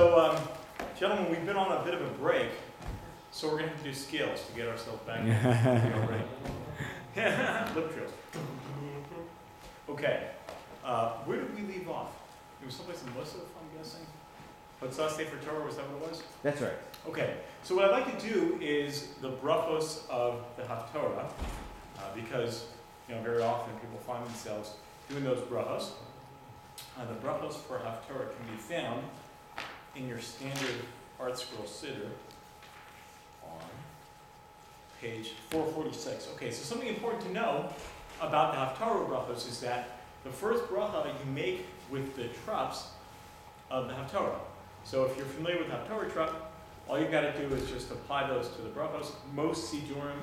So, um, gentlemen, we've been on a bit of a break, so we're gonna have to do scales to get ourselves back. Lip trails. Okay, uh, where did we leave off? It was someplace in Musaf, I'm guessing? But Sasne for Torah, was that what it was? That's right. Okay, so what I'd like to do is the brachos of the Haftorah, uh, because, you know, very often people find themselves doing those brachos. Uh, the brachos for Haftorah can be found in your standard ArtScroll siddur on page 446. Okay, so something important to know about the Haftarah brachos is that the first bracha you make with the trups of the Haftarah. So if you're familiar with Haftarah trup, all you've got to do is just apply those to the brachos. Most Sidurim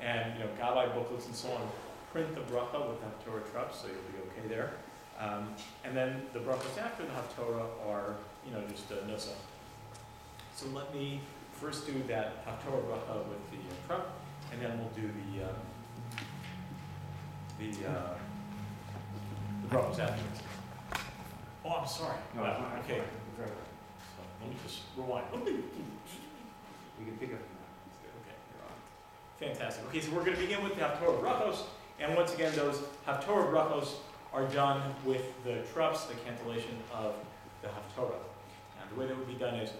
and you know Gabbai booklets and so on print the bracha with Haftorah trups, so you'll be okay there. Um, and then the brachos after the Haftorah are you know just a nusa. So let me first do that Haftorah bracha with the uh, trup, and then we'll do the um, the uh, the brachos afterwards. Oh, I'm sorry. No, Wow, not- okay. So let me just rewind. We can pick up from Okay, you're. Fantastic. Okay, so we're going to begin with the Haftorah brachos, and once again, those Haftorah brachos are done with the trups, the cantillation of the Haftorah. And the way that would be done is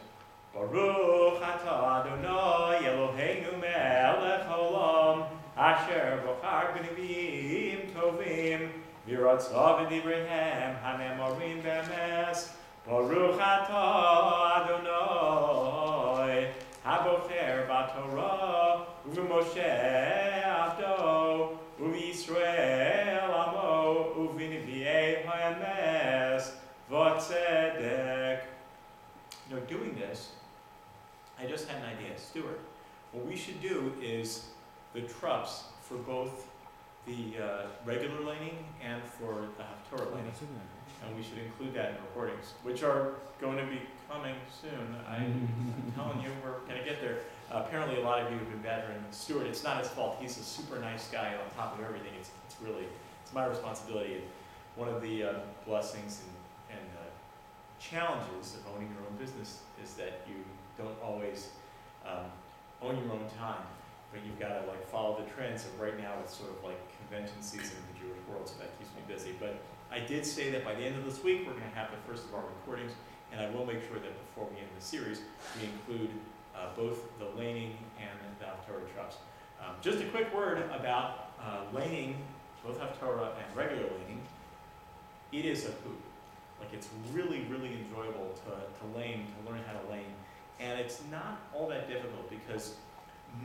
Baruch atah Adonai Eloheinu melech haolam asher bochar b'nevim tovim v'ratzah v'divrehem hanemorim b'emes Baruch atah Adonai Habocher b'Torah, u'Moshe v'tzedek. You know, doing this, I just had an idea, Stuart. What we should do is the trups for both the uh, regular laning and for the Haftorah laning. And we should include that in recordings, which are going to be coming soon. I'm telling you, we're gonna get there. Uh, apparently, a lot of you have been badgering Stuart. It's not his fault. He's a super nice guy on top of everything. It's, it's really, it's my responsibility. And one of the uh, blessings and, challenges of owning your own business is that you don't always um, own your own time, but you've got to like follow the trends. And right now, it's sort of like convention season in the Jewish world, so that keeps me busy. But I did say that by the end of this week, we're going to have the first of our recordings, and I will make sure that before we end the series, we include uh, both the laning and the Haftorah trups. Um, just a quick word about uh, laning, both Haftorah and regular laning. It is a hoot. Like it's really, really enjoyable to, to lane, to learn how to lane. And it's not all that difficult because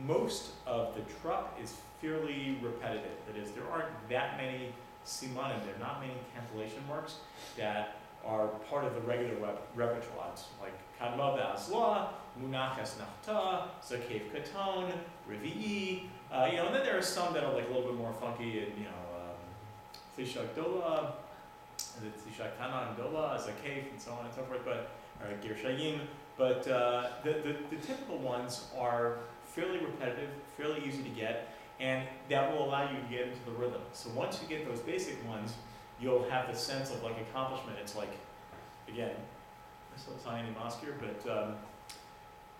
most of the trup is fairly repetitive. That is, there aren't that many simanim, there are not many cantillation marks that are part of the regular rep- repertoire. Like kadma ve'azla, munachas nachta, zakev katon, revi'i, uh, you know, and then there are some that are like a little bit more funky and, you know, um, Tishak dola, and Tishak tanan dola, zakev, and so on and so forth, but, or gir shayim, but uh, the, the, the typical ones are fairly repetitive, fairly easy to get, and that will allow you to get into the rhythm. So once you get those basic ones, you'll have the sense of like accomplishment. It's like, again, this looks tiny and here, but um,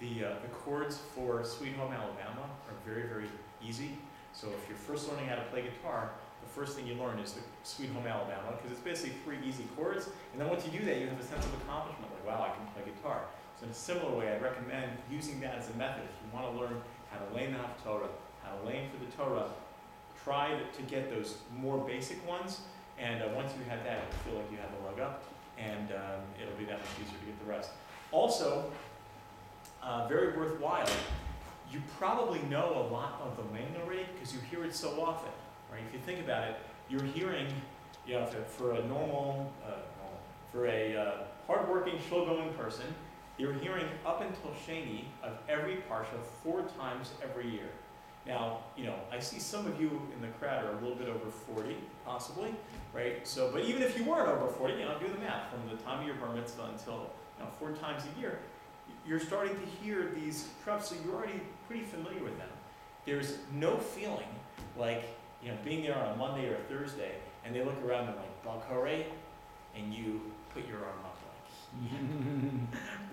the, uh, the chords for Sweet Home Alabama are very, very easy. So if you're first learning how to play guitar, the first thing you learn is the Sweet Home Alabama, because it's basically three easy chords. And then once you do that, you have a sense of accomplishment, like, wow, I can play guitar. So in a similar way, I recommend using that as a method. If you want to learn how to lay the Haftorah, how to lane for the Torah, try to, get those more basic ones. And uh, once you have that, you'll feel like you have a leg up, and um, it'll be that much easier to get the rest. Also, uh, very worthwhile, you probably know a lot of the lane already because you hear it so often, right? If you think about it, you're hearing, you know, for, a normal, uh, for a uh, hardworking, slow-going person, you're hearing up until Shani of every parsha four times every year. Now, you know, I see some of you in the crowd are a little bit over 40, possibly, right? So, but even if you weren't over 40, you know, do the math from the time of your bar mitzvah until, you know, four times a year, you're starting to hear these trups, so you're already pretty familiar with them. There's no feeling like, you know, being there on a Monday or a Thursday, and they look around and like, Ba'al Koreh, and you put your arm up like,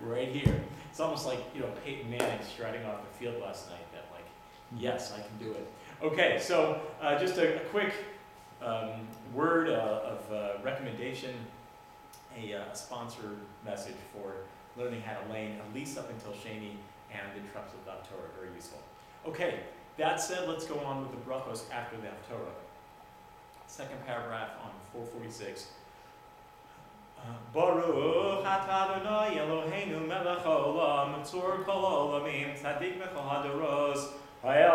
right here. It's almost like, you know, Peyton Manning striding off the field last night, that like, yes, I can do it. Okay, so, uh, just a, a quick, um, word, uh, of, uh, recommendation, a, uh, sponsored message for learning how to lane, at least up until Shaney and the of the Haftorah, very useful. Okay, that said, let's go on with the brachos after the Haftorah. Second paragraph on four forty-six. Baruch atah tzur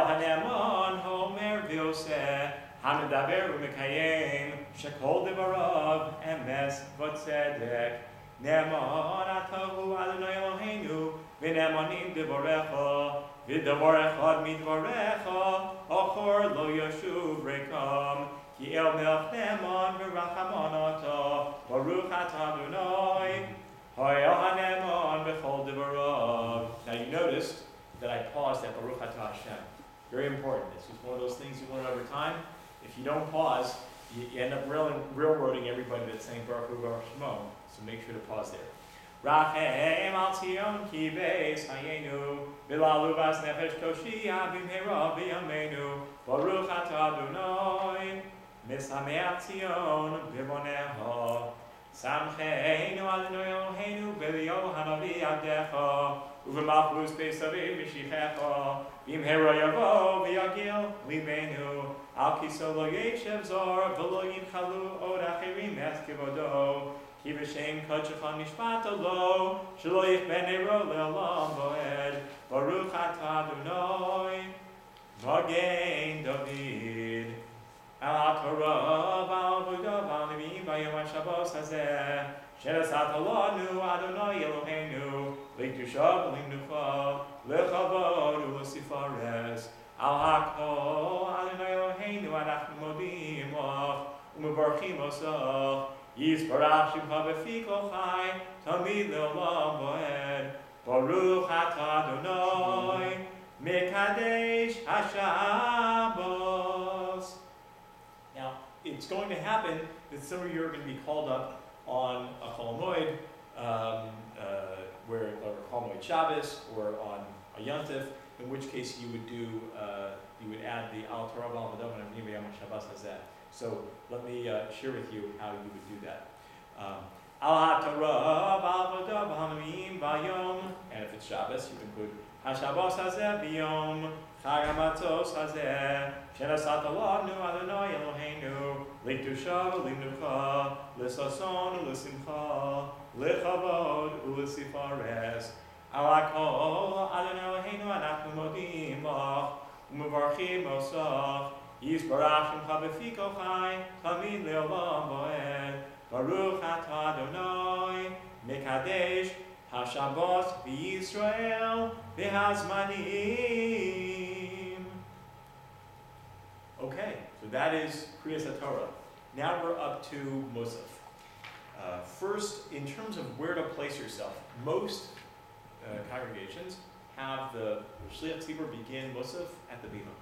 haneman homer v'yoseh, ha'medaber u'mekayem, shekol devarav, emes neman atahu Adonai Eloheinu, now you noticed that I paused at Baruch Ata Hashem. Very important. This is one of those things you learn over time. If you don't pause, you, you end up railroading everybody that's saying Baruch Hu Baruch Shemo. So make sure to pause there. Rachem al Tzion ki beis hayenu, v'lalu vas nefesh toshia b'mhera b'yameinu, Baruch atah Adonai, משמח ציון בבונך, שמחנו אדוני אלוהינו בליאו הנביא עבדך, ובמחוז פי סביב משיחך, במהרה יבוא ויגיל ליבנו, על כיסו לא ישב זור, ולא ינחלו עוד אחרים את כבודו, כי בשם קודשך נשבעת לו, שלא יכבה נרו לעולם ועד, ברוך אתה אדוני, מגן דוד. על התורה והעבודה והנביאים ביום השבוס הזה, שנשאת לנו אדוני אלוהינו, לקדושה ולמנוחה, לכבוד ולספרס. על הכל אדוני אלוהינו אנחנו מודים לך ומברכים אותך. Yisbarach Shimcha B'fikochai, Tamid Le'olam Bo'ed, Baruch Atah Adonai, Mekadesh HaShabbos. Now, it's going to happen that some of you are going to be called up on a Chol Hamoed, um, uh, where, a Chol Hamoed Shabbos, or on a Yontif, in which case you would do, uh, you would add the Al Torah B'Al Madom, and Shabbos has that. So let me uh, share with you how you would do that. Um, Al HaTorah Al Madom Hanamim Bayom, and if it's Shabbos, you can put HaShabbos Hazeh Biyom, Chag HaMatzos Hazeh, שנשאת לנו אדוני אלוהינו, לקדושה ולמנוחה, לששון ולשמחה, לכבוד ולספרס. על הכל אדוני אלוהינו אנחנו מודים לך, ומברכים אותך, Yisbarach Shem Chavefiko Chai, Chamin Leolam Boed, Baruch Atah Adonai, Mekadesh, Hashabos V'Yisrael, V'Hazmanim. Okay, so that is Kriyas Torah. Now we're up to Musaf. Uh, first, in terms of where to place yourself, most uh, congregations have the Shliach Tzibur begin Musaf at the Bima.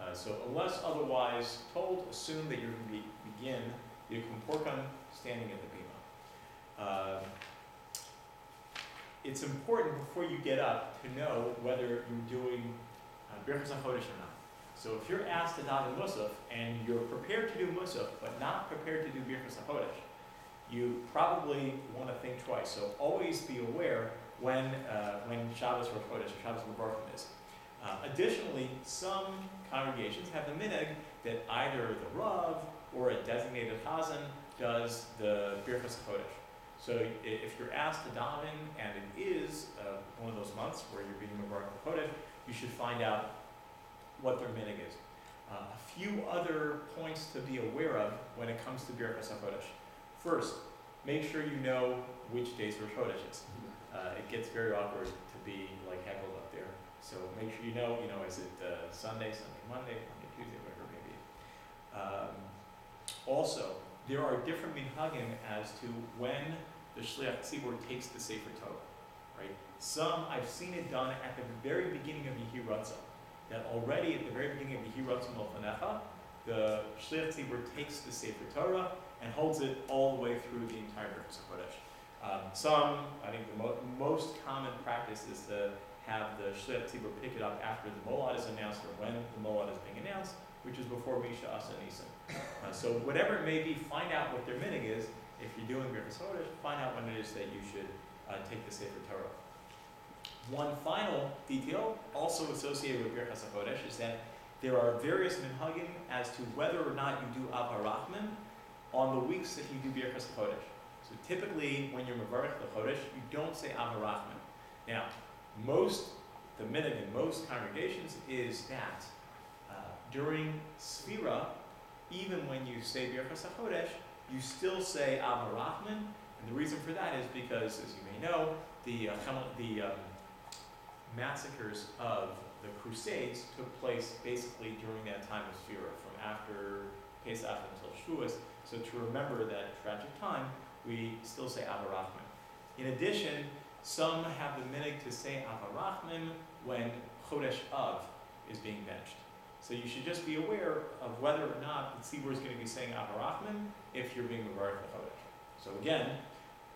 Uh, so unless otherwise told, assume that you're going to be, begin the Kumporkan standing in the Bima. Uh, it's important before you get up to know whether you're doing uh, Birchas HaChodesh or not. So if you're asked to daven Musaf and you're prepared to do Musaf but not prepared to do Birchas HaChodesh, you probably want to think twice. So always be aware when uh, when Shabbos or Chodesh or Shabbos Mevarchim is. Uh, additionally, some congregations have the minhag that either the Rav or a designated Chazan does the Birchas HaChodesh. So if you're asked to daven and it is uh, one of those months where you're being Mevarchim Chodesh, you should find out what their minhag is. Uh, a few other points to be aware of when it comes to Birchas HaChodesh. First, make sure you know which days Rosh Chodesh is. Uh, it gets very awkward to be like heckled up there. So make sure you know, you know, is it uh, Sunday, Sunday, Monday, Monday, Tuesday, whatever it may be. Um, also, there are different minhagim as to when the Shliach Tzibur takes the Sefer Torah, right? Some, I've seen it done at the very beginning of Yehi Ratzah, that already at the very beginning of Yehi Ratzah Malfanecha, the Shliach Tzibur takes the Sefer Torah and holds it all the way through the entire Birchas HaChodesh. Um, some, I think the mo- most common practice is to have the Shliach Tzibur pick it up after the Molad is announced or when the Molad is being announced, which is before Misha Asa Nisan. Uh, so whatever it may be, find out what their minhag is. If you're doing Birchas Chodesh, find out when it is that you should uh, take the Sefer Torah. One final detail, also associated with Birchas HaChodesh, is that there are various minhagim as to whether or not you do Avarachman on the weeks that you do Birchas HaChodesh. So typically, when you're Mavarech the Chodesh, you don't say Avarachman. Now, most, the minhag in most congregations is that uh, during Sfira, even when you say Birchas HaChodesh, you still say Avarachman, and the reason for that is because, as you may know, the, uh, the um, massacres of the Crusades took place basically during that time of Sfira, from after Pesach until Shavuos. So to remember that tragic time, we still say Avarachman. In addition, some have the minhag to say Avarachman when Chodesh Av is being benched. So you should just be aware of whether or not the tzibur is going to be saying Avarachman if you're being Mavarech Chodesh. So again,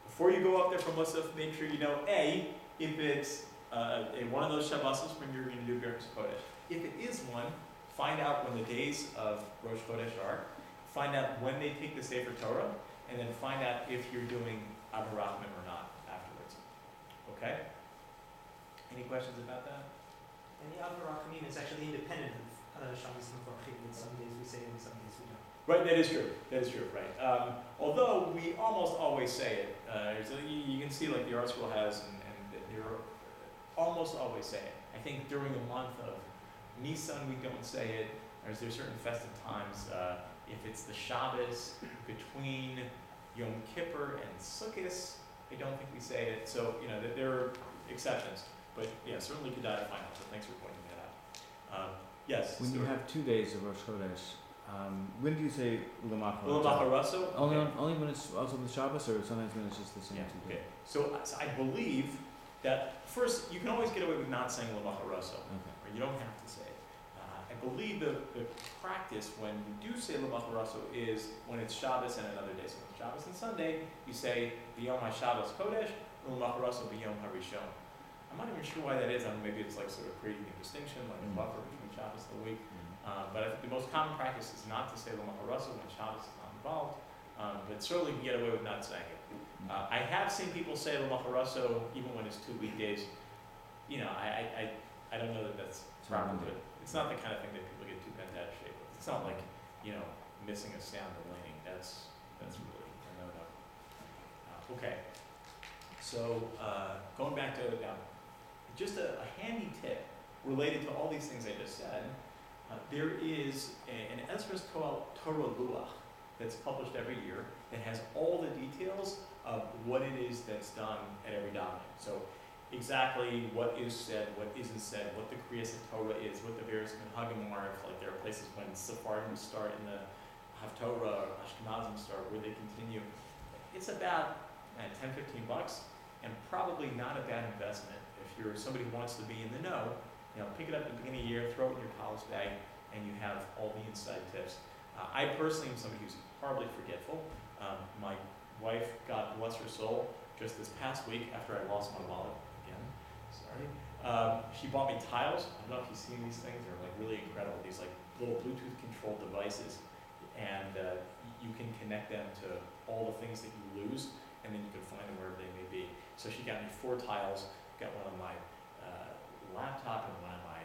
before you go up there for Musaf, make sure you know A, if it's uh, a, one of those Shabbosos when you're going to do Birchas Chodesh. If it is one, find out when the days of Rosh Chodesh are, find out when they take the Sefer Torah, and then find out if you're doing Avarachman. Okay? Any questions about that? And the Avarachmin is actually independent of uh, Shabbos and Mvarchim, and some days we say it and some days we don't. Right, that is true. That is true, right. Um, although we almost always say it, uh, so you, you can see like the ArtScroll has, and, and they're almost always say it. I think during the month of Nisan we don't say it. There's there's certain festive times. Uh, if it's the Shabbos between Yom Kippur and Sukkot, I don't think we say it. So you know there, there are exceptions, but yeah, certainly Kedai out. So thanks for pointing that out. Um, yes. When you Stuart? have two days of Rosh Chodesh, um, when do you say Ulamachar? Ula Macharaso? Only, on, only when it's also the Shabbos, or sometimes when it's just the same Yeah, two okay. days? So, so I believe that first you can always get away with not saying Lamacharoso, Okay. or you don't have to say it. I believe the, the practice when you do say Lamacharoso is when it's Shabbos and another day. So when Shabbos and Sunday, you say B'yom HaShabbos Kodesh, Lamacharoso B'yom HaRishon. I'm not even sure why that is. I don't maybe it's like sort of creating a distinction, like a Mm. buffer between Shabbos and the week. Mm. Uh, but I think the most common practice is not to say Lamacharoso when Shabbos is not involved. Um, but certainly you can get away with not saying it. Uh, I have seen people say the Macharaso even when it's two weekdays. You know, I, I, I, don't know that that's proper, it's not the kind of thing that people get too bent out of shape with. It's not like, you know, missing a sound or laning. That's, that's really a no-no. Uh, okay. So, uh, going back to, now, just a, a handy tip related to all these things I just said. Uh, there is a, an Ezras Torah Luach that's published every year that has all the details of what it is that's done at every dominant. So exactly what is said, what isn't said, what the Kriyas Torah is, what the various Minhagim are, if like there are places when Sephardim start in the Haftorah or Ashkenazim start, where they continue. It's about uh, 10, 15 bucks and probably not a bad investment. If you're somebody who wants to be in the know, you know, pick it up at the beginning of the year, throw it in your college bag, and you have all the inside tips. Uh, I personally am somebody who's horribly forgetful. Um, my wife, God bless her soul, just this past week after I lost my wallet um, she bought me tiles. I don't know if you've seen these things; they're like really incredible. These like little Bluetooth controlled devices, and uh, you can connect them to all the things that you lose, and then you can find them wherever they may be. So she got me four tiles. Got one on my uh, laptop and one on my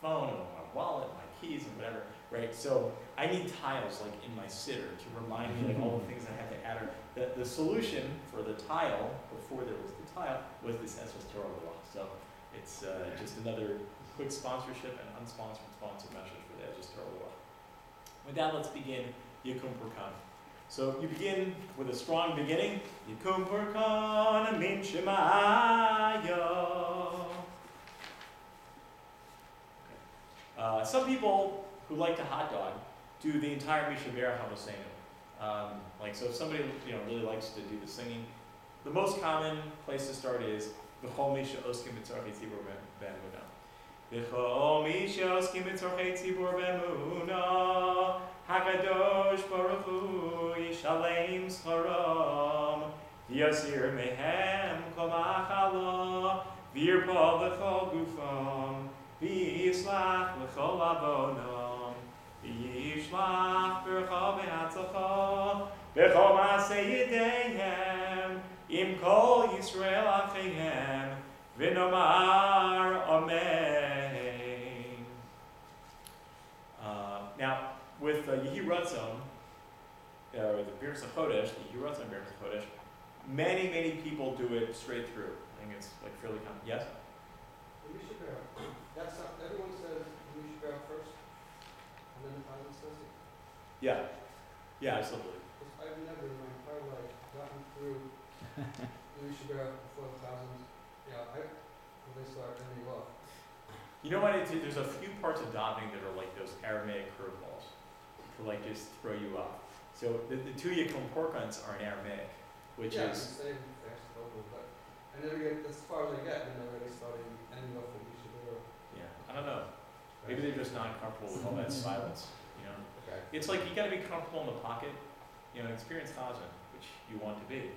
phone and on my wallet, my keys and whatever. Right. So I need tiles like in my siddur to remind me like all the things I have to add. Or the, the solution for the tile before there was the tile was this Ezras Torah Luach. So it's uh, just another quick sponsorship and unsponsored sponsored message for the Ezras Torah Luach. With that, let's begin Yakum Purkan. So you begin with a strong beginning. Yakum Purkan Min Shemaya. Uh, some people who like to hot dog do the entire Mishavera Hamasenu. Um, like, so if somebody you know really likes to do the singing, the most common place to start is V'chol Misha Oskim B'tzorchei Tzibur Ben Muna. V'chol Misha Oskim B'tzorchei Tzibur Ben Muna. Hakadosh Baruch Hu Yishalem Scharam ויסיר מהם כל מחלה, וירפא לכל גופם, ויסלח לכל עוונם, וישלח ברכה והצלחה, בכל מעשה ידיהם, עם כל ישראל אחיהם, ונאמר אמן. Uh, now, with uh, Yehi Ratzon, uh, the Beers Chodesh, the Yehi Ratzon Beers Chodesh, many, many people do it straight through. I think it's like fairly common. Yes? The Mishabel, that's not, everyone says the Mishabel first, and then the Chazan says it. Yeah. Yeah, absolutely. Because I've never in my entire life gotten through the Mishabel before the Chazan. Yeah, I, when they start ending off. You know what? It's, there's a few parts of davening that are like those Aramaic curveballs to like just throw you off. So the, the two Yakum Porkans are in Aramaic, which yeah, is I'm saying but I never get as far as I get, and then already starting ending off with Mishabel. yeah. I don't know. Maybe they're just not comfortable with all that silence. You know. Okay. It's like you got to be comfortable in the pocket. You know, an experienced Chazan, which you want to be.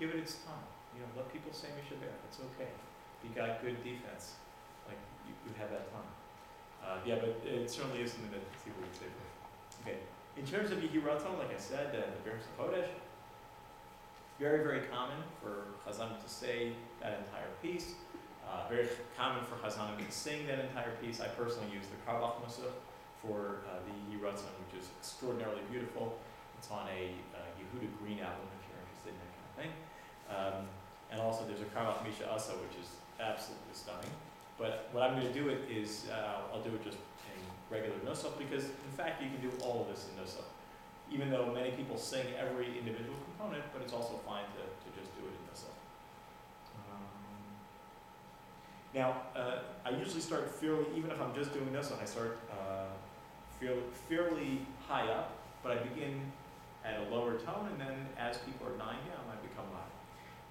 Give it its time. You know, let people say Mishabeh. It's okay. You got good defense. Like you, you have that time. Uh, yeah, but it certainly is something that people would say. Okay. In terms of Yehiraton, like I said, uh, the Beres Kodesh, very, very common for Chazan to say that entire piece. Uh, very common for Chazanim to sing that entire piece. I personally use the Carlebach Musaf for uh, the Yeratzon, which is extraordinarily beautiful. It's on a uh, Yehuda Green album if you're interested in that kind of thing. Um, and also there's a Carlebach Misha Asa, which is absolutely stunning. But what I'm going to do it is uh, I'll do it just in regular Nusach because in fact you can do all of this in Nusach. Even though many people sing every individual component, but it's also fine to, to just do it in Nusach. Um, now, uh, I usually start fairly, even if I'm just doing this, I start uh, fairly, fairly high up, but I begin at a lower tone, and then as people are dying down, I become louder.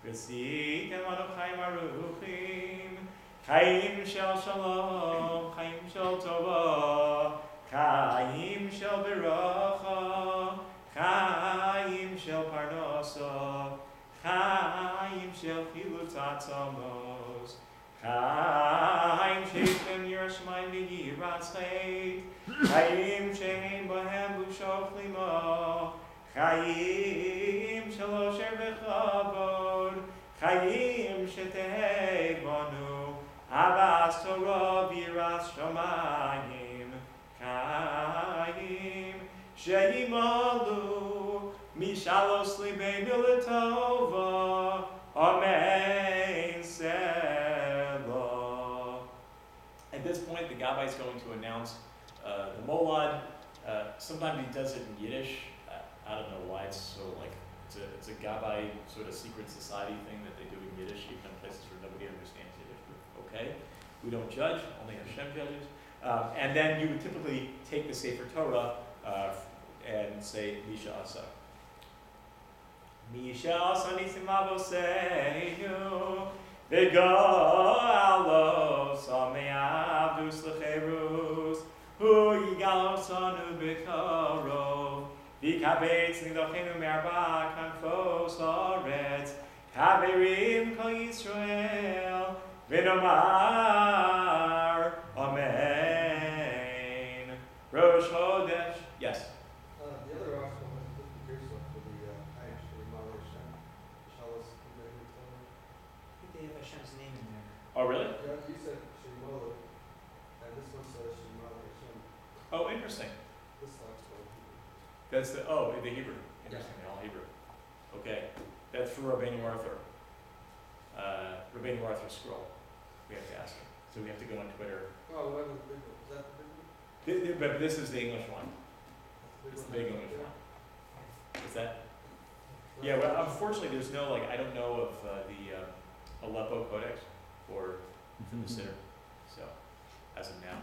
V'sitem Anochai Maruchim, Chaim shel shalom, Chaim shel tova, Chaim shel beracha, Chaim shel parnasa, Chaim shel chilut atzamos, Chaim sheishem yershmai v'yiras chet, Chaim shein bohem b'shof limo, Chaim shel osher v'chavod, At this point, the Gabbai is going to announce uh, the Molad. Uh, sometimes he does it in Yiddish. I, I don't know why it's so like it's a it's a Gabbai sort of secret society thing that they do in Yiddish, even in places where nobody understands Yiddish. Okay, we don't judge; only Hashem judges. Um, and then you would typically take the Sefer Torah uh, and say Misha Asa. Misha Asa nisim avoseinu v'go'alos amei avdus l'cherus hu yigalos anu b'karov v'kabetz nigdochenu me'arba kanfos haaretz kaverim kol Yisrael v'nomar amen Rosh Chodesh yes Uh, the other article was just the for the, uh, Chaim Shemar Hashem, Shalos Kibbutz I think they have Hashem's name in there. oh really Yeah, you said Shemar, and this one says Shemar Hashem. oh interesting This last one. That's the, oh, the Hebrew. Interesting, they're all Hebrew. Okay, that's for Rabbeinu Arthur. Uh, Rabbeinu ArtScroll. We have to ask him. So we have to go on Twitter. Oh, what was the big one? Is that the big one? Th- th- But this is the English one. That's It's the big English one. Is that? Yeah, well, unfortunately, there's no, like, I don't know of uh, the uh, Aleppo Codex or the Siddur. So, as of now.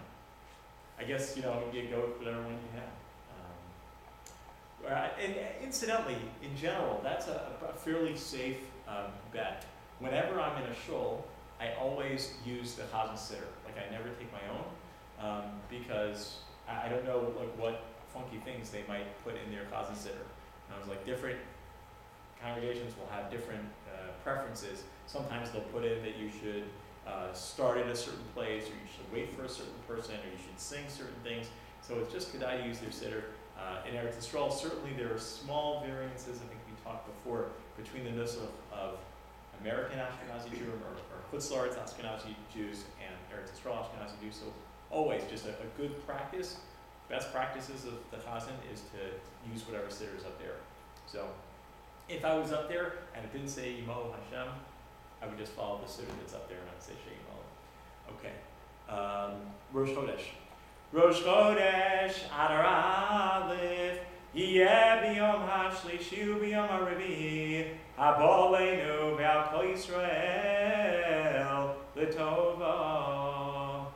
I guess, you know, you go with whatever one you have. Um, uh, and incidentally, in general, that's a, a fairly safe um, bet. Whenever I'm in a shul, I always use the Chazan Siddur. Like I never take my own um, because I, I don't know like what funky things they might put in their Chazan Siddur. And I was like different congregations will have different uh, preferences. Sometimes they'll put in that you should uh, start at a certain place, or you should wait for a certain person, or you should sing certain things. So it's just good to use their siddur. Uh, in Eretz Yisrael, certainly there are small variances. I think we talked before between the nusach of American Ashkenazi Jew or, or Chutz Ashkenazi Jews and Eretz Yisrael Ashkenazi Jews. So always just a, a good practice. Best practices of the Chazan is to use whatever siddur is up there. So if I was up there and it didn't say Yimo Hashem, I would just follow the siddur that's up there and I'd say Sheyimo. Okay. Um, Rosh Chodesh. Rosh Chodesh Adar Aleph Biyom hashlishi ubiyom haravi Habolenu ve'al kol Yisrael L'tova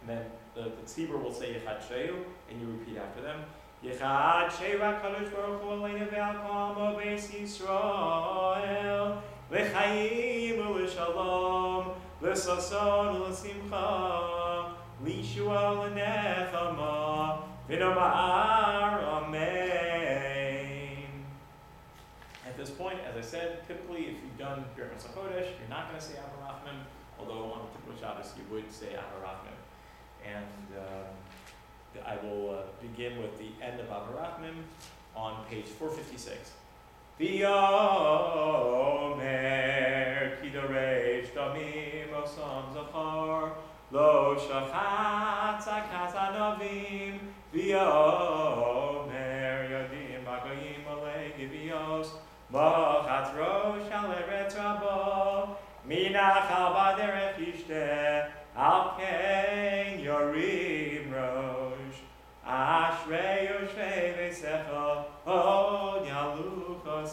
And then the, the tzibur will say Yechad and you repeat after them Yechad Sheu HaKadosh Baruch Hu Aleinu ve'al kol Beis Yisrael L'chaim u'l'shalom L'sason u'l'simcha Lishua l'nechama v'nomar amen. This point, as I said, typically if you've done Birkat Kodesh, you're not going to say Avarachman, although on typical Shabbos you would say Avarachman. And um, I will uh, begin with the end of Avarachman on page 456. V'yomer ki doresh damim osam zachar Lo shachat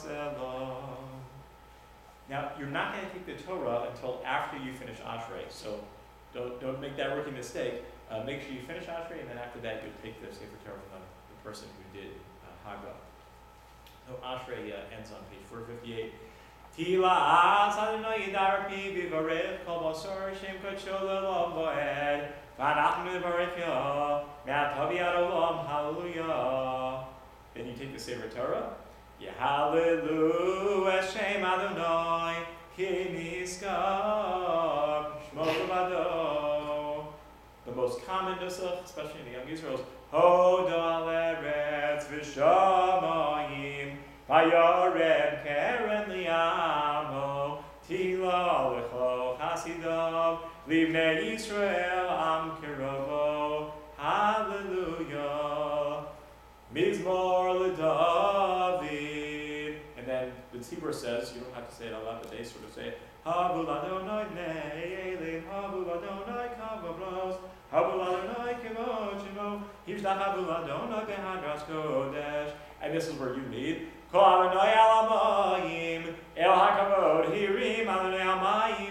elom Now, you're not going to take the Torah until after you finish Ashrei, so don't, don't make that rookie mistake. Uh, make sure you finish Ashrei, and then after that, you'll take the Sefer Torah from the, the person who did uh, Haggadah. So Ashrei uh, ends on page 458. Tila as Adonai yidar pi v'varech kol basar shem kodsho le'olam er. bo'ed v'anachnu v'varech yo me'atavi hallelujah. Then you take the Sefer Torah. Yehalelu Hashem Adonai The most common nusach, especially in the young Israels, Hoda al eretz v'shamayim Vayorem keren chasidav Livnei Yisrael am kirovo Hallelujah Mizmor LeDavid. And then the Tzibur says, you don't have to say it out loud, but they sort of say it. Habul Adonai bnei Habul Adonai kavavros, Habul Adonai kivod shemo, Yishlach Habul Adonai behadras kodesh. And this is where you need. Kol Adonai alamayim, El hakavod hirim Adonai amayim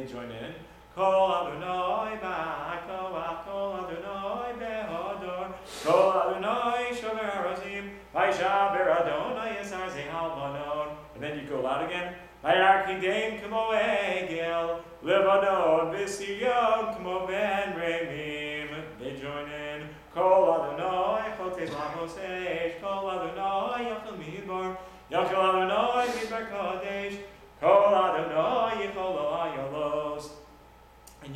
They join in. Kol Adonai ba'akol, Kol Adonai behador, Kol Adonai shomer harazim, Vaishaber Adonai yisar zehal banon. And then you go loud again. Vayarkidem kamo egel, Lebanon v'siyon kamo ben remim. They join in. Kol Adonai chotes lamos eish, Kol Adonai yachal midbar, Yachal Adonai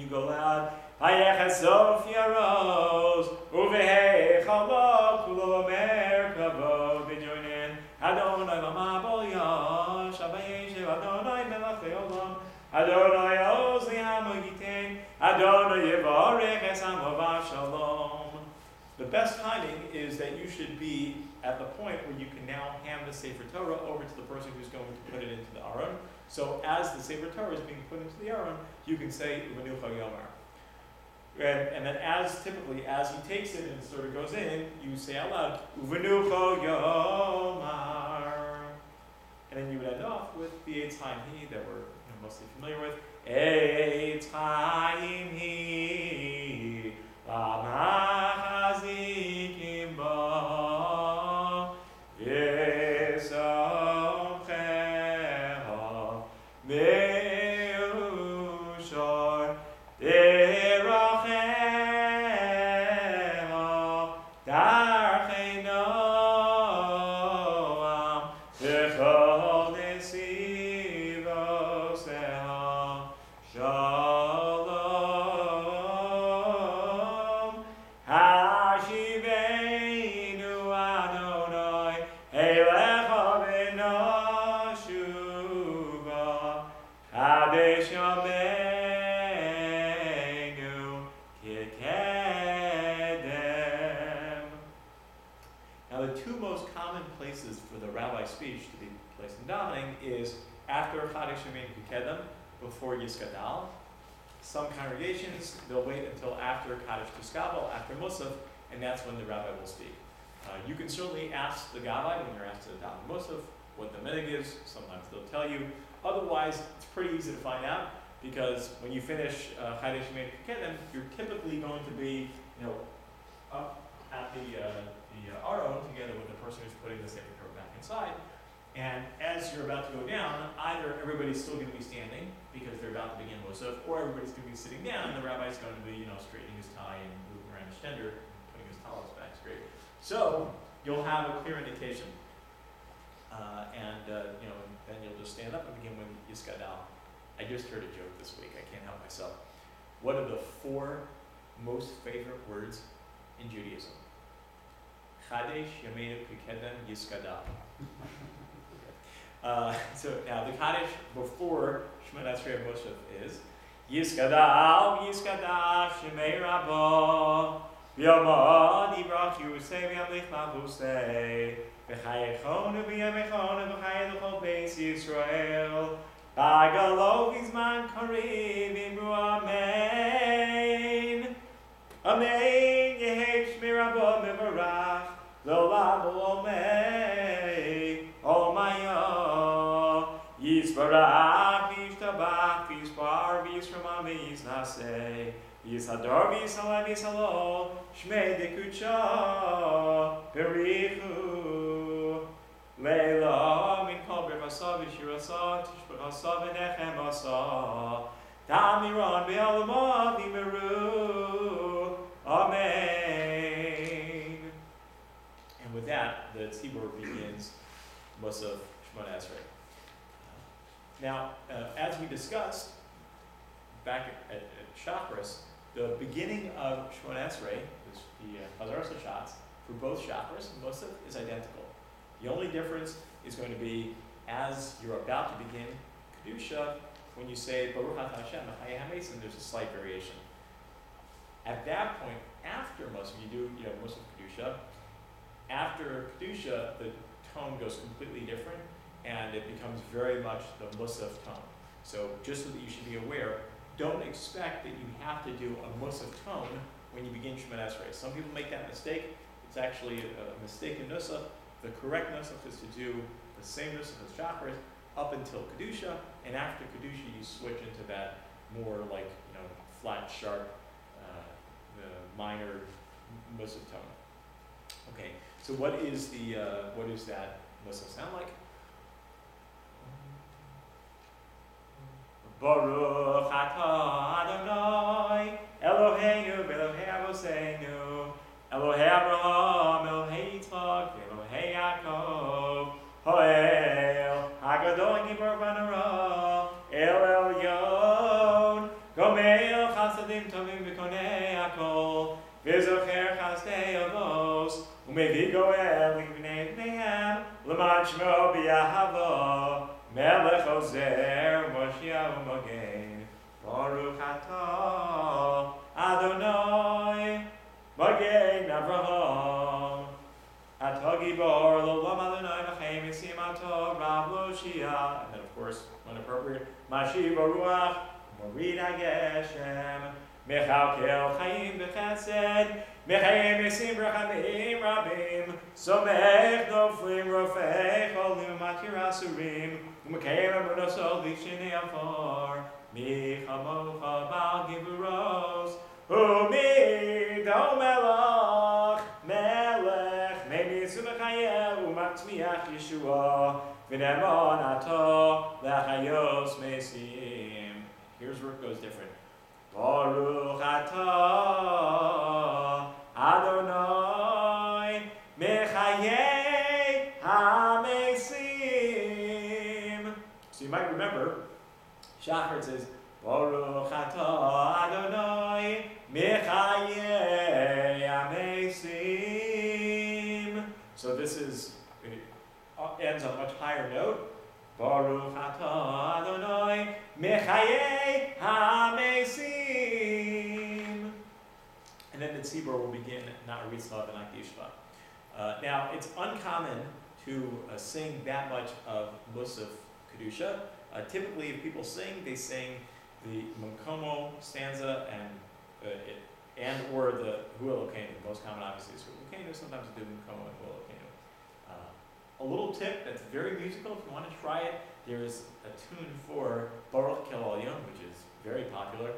you go loud. Adonai oz Adonai amo shalom. The best timing is that you should be at the point where you can now hand the Sefer Torah over to the person who's going to put it into the Aron. So as the Sefer Torah is being put into the Aron, you can say Uvanucha Yomar. And, and then as typically, as he takes it and sort of goes in, you say out loud, Uvanucha Yomar. And then you would end off with the Eitz He that we're you know, mostly familiar with. Eitz Chaim He, before Yiskadal. Some congregations, they'll wait until after Kaddish Tiskabel, after Musaf, and that's when the rabbi will speak. Uh, you can certainly ask the gabbai when you're asked to adopt Musaf what the minhag is. Sometimes they'll tell you. Otherwise, it's pretty easy to find out because when you finish uh, Chodesh Shemin you're typically going to be, you know, up at the uh, the uh, Aron together with the person who's putting the Sefer Torah back inside. And as you're about to go down, either everybody's still going to be standing because they're about to begin Musaf, or everybody's going to be sitting down and the rabbi's going to be, you know, straightening his tie and moving around his tender, putting his talis back straight. So you'll have a clear indication. Uh, and, uh, you know, then you'll just stand up and begin with Yiskadal. I just heard a joke this week. I can't help myself. What are the four most favorite words in Judaism? Chadesh, Yameinu, Pekedem, Yiskadal. Uh, so now the Kaddish before Shemon Esrei Moshe is Yiskadal, Yiskadal, Shemei Rabbo, Yomad Yibrach Yusei V'yamlich Mabusei, V'chayechonu V'yamechonu V'chayed L'chol Beis Yisrael, Bagalo V'zman Karev Imru Amen. Amen, Yisador, Yisalem, Yisalo, Shmei Dekucha, Berichu, Leila, Min Damiron, Be'alamav, Yimeru, Amen. And with that, the tzibur begins Musaf Shemon Esrei. Now, uh, as we discussed back at, at, Chakras, the beginning of Shemon Esrei, the uh, shots for both Chakras Musaf is identical. The only difference is going to be as you're about to begin Kedusha, when you say Baruch Hashem, Machaya HaMesim, there's a slight variation. At that point, after Musaf, you do you know Musaf Kedusha. After Kedusha, the tone goes completely different, and it becomes very much the Musaf tone. So just so that you should be aware, don't expect that you have to do a Musaf tone when you begin Shemon Esrei. Some people make that mistake. It's actually a, mistake in Nusach. The correct Nusach is to do the same Nusach as Chakras up until Kedusha, and after Kedusha you switch into that more like, you know, flat, sharp, uh, minor Musaf tone. Okay, so what is the, uh, what does that Musaf sound like? Baruch atah Adonai Eloheinu v'Elohei Avoseinu Elohei Loshia And then of course, when appropriate, Mashiv Ruach Morid HaGeshem Mechalkel Chaim B'Chesed Mechayim Yisim Rachamim Rabim Somech Noflim Rofei Cholim Matir Asurim Umekayim Amunasol Lishinei Afor Mi Chamocha Bal Giburos Umi Do Melech Melech Memi Sumechayel Umatzmiach Yeshua V'nemon Ato Lechayos Mesim Here's where it goes different. Baruch atah Adonai Mechayei HaMesim. So you might remember, Shachar says, Baruch atah Adonai ends on a much higher note. Baruch atah Adonai Mechayei HaMesim. And then the tzibur will begin not Ritzlav and. Uh, now, it's uncommon to uh, sing that much of Musaf Kedusha. Uh, typically, if people sing, they sing the Munkomo stanza and uh, it, and or the Huelokenu. The most common, obviously, is Huelokenu. Sometimes we do Munkomo and Huelokenu. A little tip that's very musical. If you want to try it, there's a tune for Baruch Kel Elyon, which is very popular.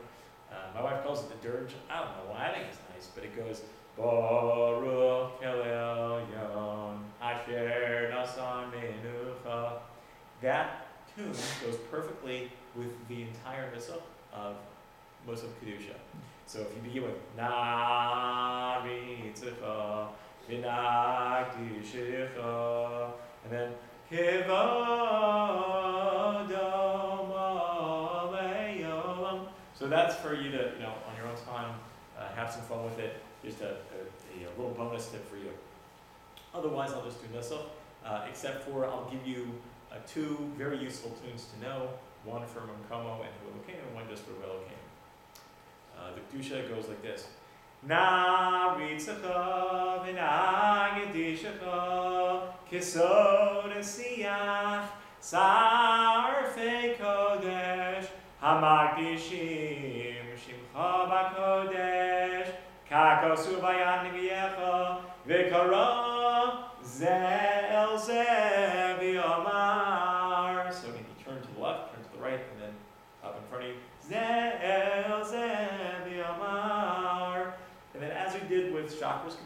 Uh, my wife calls it the dirge. I don't know why. I think it's nice, but it goes Baruch Kel Elyon Asher Nasan Menucha. That tune goes perfectly with the entire Missal of Musaf Kedusha. So if you begin with Nari Tzcha, And then. So that's for you to, you know, on your own time, uh, have some fun with it. Just a, a, a little bonus tip for you. Otherwise, I'll just do Missal, uh, except for I'll give you uh, two very useful tunes to know, one for Munkomo and Huelokenu, and one just for Huelokenu. Uh, the Kedusha goes like this. na vit zakh ven a gedish siach sar fekodesh ha magish im ba kodesh vayan vi zel zel.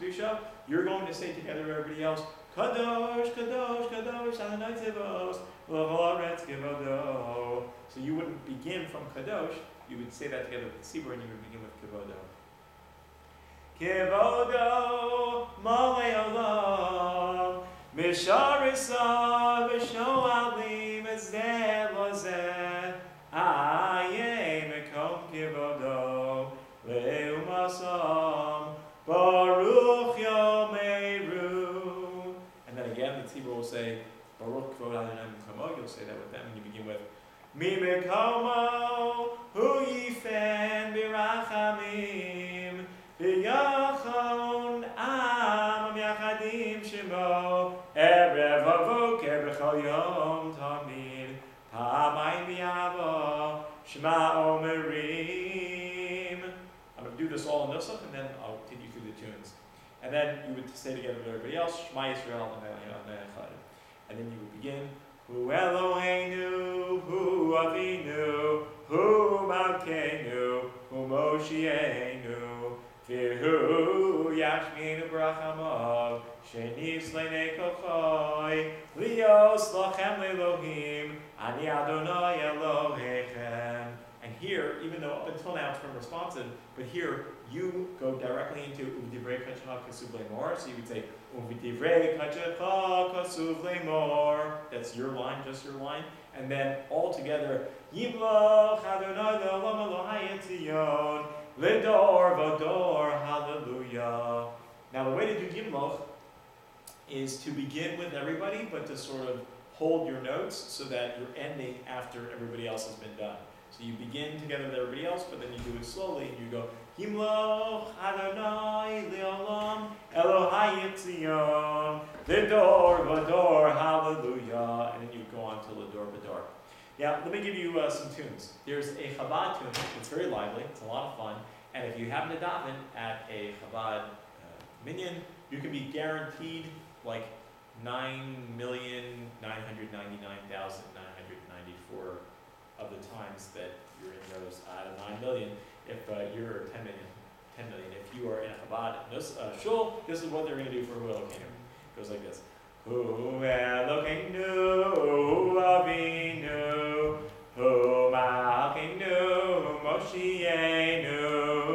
Kedusha, you're going to say together with everybody else, Kadosh, Kadosh, Kadosh, Adonai Tzivos, L'horetz Kivodo. So you wouldn't begin from Kadosh, you would say that together with the tzibur, and you would begin with Kivodo. Kivodo, Mole Olam, Misharisa, Vishoalim, say that with them, and you begin with, Mi Mekamo, Hu Yifen Birachamim, V'yachon Am Yachadim Shemo, Erev Avoker B'chol Yom Tamid, Pamayim B'yavo, Shema Omerim. I'm going to do this all in Nusach, and then I'll take you through the tunes. And then you would say together with everybody else, Shema Yisrael, and then you would begin, Hu Eloheinu, Hu Avinu, Hu Malkeinu, Hu Moshienu, V'hu Yashminu Brachamav, Shenis Le'nei Kochoi, Lios Lachem Le'Elohim, Ani Adonai Elohechem. Here, even though up until now it's been responsive, but here you go directly into Uvidivrei Kachacha Kasuv Lemor. So you would say Uvidivrei Kachacha Kasuv Lemor. That's your line, just your line. And then all together, Yimloch Adonai Le'olam Elohai Etzion, Lidor Vador Hallelujah. Now the way to do Yimloch is to begin with everybody, but to sort of hold your notes so that you're ending after everybody else has been done. So you begin together with everybody else, but then you do it slowly and you go, Himloch Adonai Leolam Elohai Yitzion Lidor Vador Hallelujah. And then you go on to Lidor Vador. Now, let me give you uh, some tunes. There's a Chabad tune. It's very lively. It's a lot of fun. And if you happen to daven at a Chabad uh, minyan, you can be guaranteed like 9,999,994 of the times that you're in those out of nine million. If uh, you're 10 million, 10 million. If you are in a Chabad this, uh, shul, this is what they're going to do for Hu Elokeinu. It goes like this. Hu Elokeinu, Hu Avinu, Hu Malkeinu, Moshienu,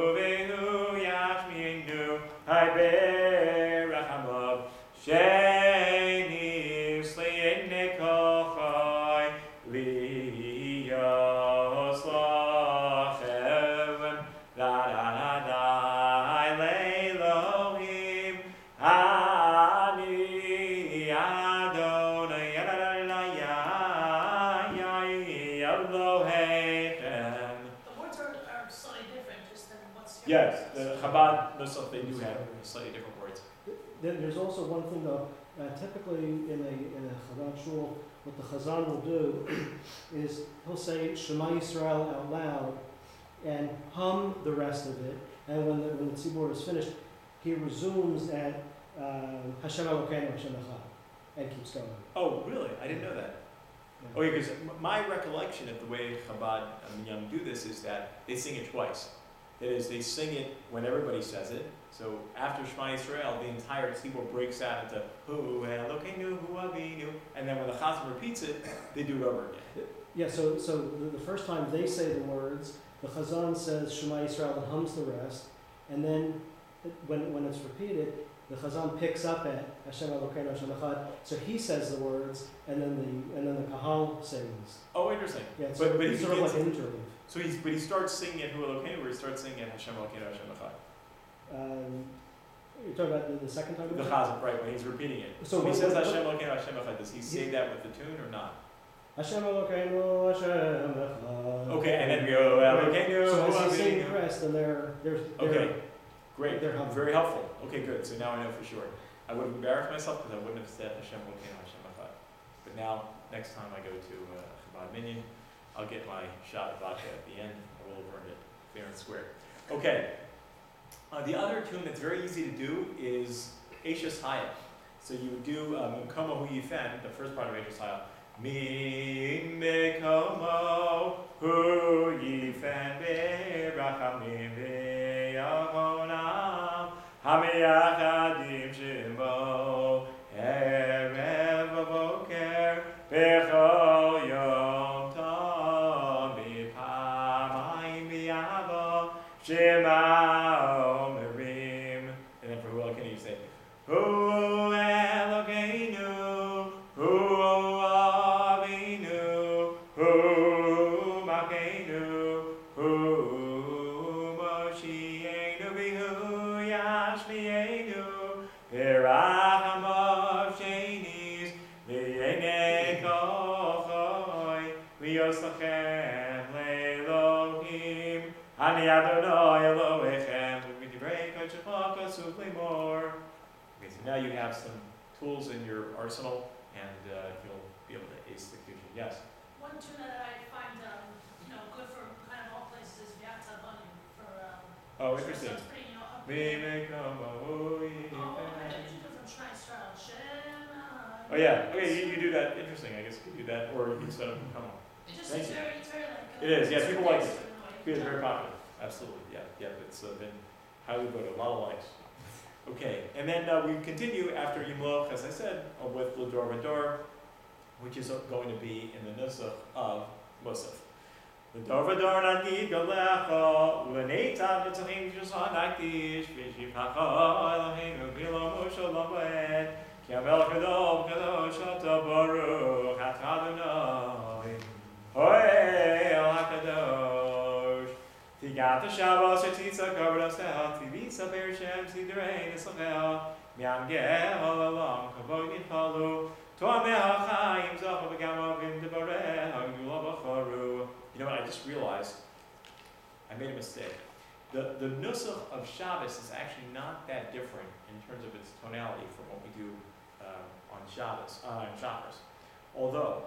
Then there's also one thing though, Uh, typically, in a, in a Chabad shul, what the Chazan will do is he'll say Shema Yisrael out loud and hum the rest of it. And when the, when the is finished, he resumes at uh, Hashem Elokeinu Hashem Echad and keeps going. Oh, really? I didn't know that. Oh, yeah, because my recollection of the way Chabad Yom do this is that they sing it twice. That is, they sing it when everybody says it. So after Shema Yisrael, the entire tzibur breaks out into Hu Elokeinu Hu Avinu, and then when the Chazan repeats it, they do it over again. Yeah, so, so the, the first time they say the words, the Chazan says Shema Yisrael and hums the rest, and then when, when it's repeated, the Chazan picks up at Hashem Elokeinu Hashem Echad, so he says the words, and then the, and then the Kahal sings. Oh, interesting. Yeah, it's But- but it's sort of like an interleave. So he's, but he starts singing at Hu Elokeinu, or he starts singing at Hashem Elokeinu Hashem Echad. Um, you're talking about the, the second time? The Chazan, right, when he's repeating it. So when he says what- Hashem Elokeinu Hashem Echad, does he say that with the tune or not? Hashem Elokeinu Hashem Echad. Okay, and then we go Elokeinu So as he's saying the rest, and they're, they're, Okay, they're, great, They're helpful. very helpful. Okay, good, so now I know for sure. I would have embarrassed myself because I wouldn't have said Hashem Elokeinu Hashem Echad. But now, next time I go to uh, Chabad Minyan, I'll get my shot of vodka at the end, I will have earned it, fair and square. Okay, uh, the other tune that's very easy to do is Ashes Hayah. So you would do Mkomo Hu Yifen, the first part of Ashes Hayah. Mi Mkomo Hu Yifen Berachamim Ve'avonam Hamiyachadim Shimo Ani Adonai Elohechem V'divrei kodshecha kosuf lemor Okay, so now you have some tools in your arsenal and uh, you'll be able to ace the fusion. Yes? One tune that I find, um, you know, good for kind of all places is Yatza Bunny for, um. Oh, interesting. it's pretty, you know. We make a. Oh, I know you do it from Shrine Style, Shema. Oh, yeah, okay, you, you do that, interesting, I guess you could do that, or you can set up, come on. It just, Thank it's you. very, it's very like. It is, yeah, people like it. It's very popular, absolutely, yeah, yeah, it's uh, been highly voted, a lot of likes. Okay, and then uh, we continue after Yimloch, as I said, uh, with Lador Vador, which is going to be in the Nusach of Musaf. Lador Vador nagi galecha, uleneitav netzachim shushan akdish, v'shivchacha Eloheinu bilo moshe lamed, ki amel kadov kadosh ata Nislachel Miam Geh Olalam Kavod You know what, I just realized, I made a mistake. The, the Nusach of Shabbos is actually not that different in terms of its tonality from what we do um, on Shabbos, uh, on Shabbos. Although,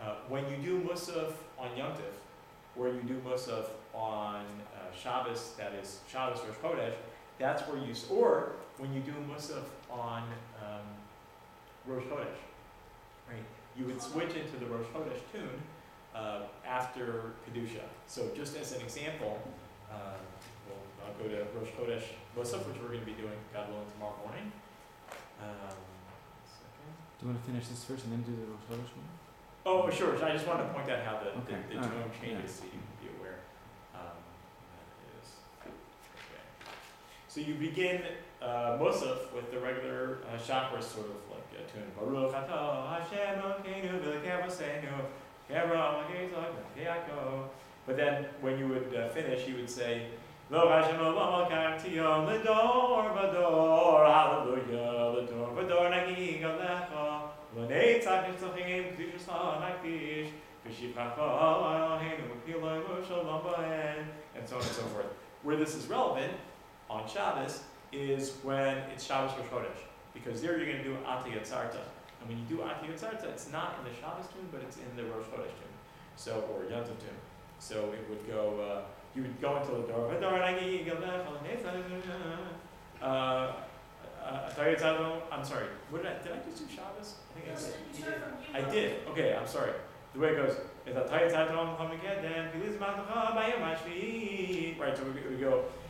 uh, when you do Musaf on Yom where you do Musaf on uh, Shabbos, that is Shabbos Rosh Chodesh, that's where you, s- or when you do Musaf on um, Rosh Chodesh, right? You would switch into the Rosh Chodesh tune uh, after Kedusha. So just as an example, uh, we'll, I'll go to Rosh Chodesh Musaf, which we're going to be doing, God willing, tomorrow morning. Um. Do you want to finish this first and then do the Rosh Chodesh one? Oh, sure, I just wanted to point out how the, Okay, the, the tone right, changes, so you can be aware. Um, that is, okay. So you begin, uh, Musaf with the regular, uh, Shacharis, sort of like a tune. Baruch Hashem. But then, when you would uh, finish, you would say, Lo Hashem olam al-kartiyom, hallelujah, l'dor v'dor nagi galecha. L'neitzach nitzachim, k'dishas ha'nakdish, v'shivchacha Eloheinu, v'piloi v'shalom b'hen, and so on and so forth. Where this is relevant on Shabbos is when it's Shabbos Rosh Chodesh. because there you're gonna do Ata Yatzarta. And when you do Ata Yatzarta, it's not in the Shabbos tune, but it's in the Rosh Chodesh tune, so, or Yontif tune. So it would go, uh, you would go into the door, uh, uh, I'm sorry, what did I, did I just do Shabbos? I think I did. you start from I did, okay, I'm sorry. The way it goes, is a tight tight on come again, then please matacha by your mashvi. Right, so we, we go,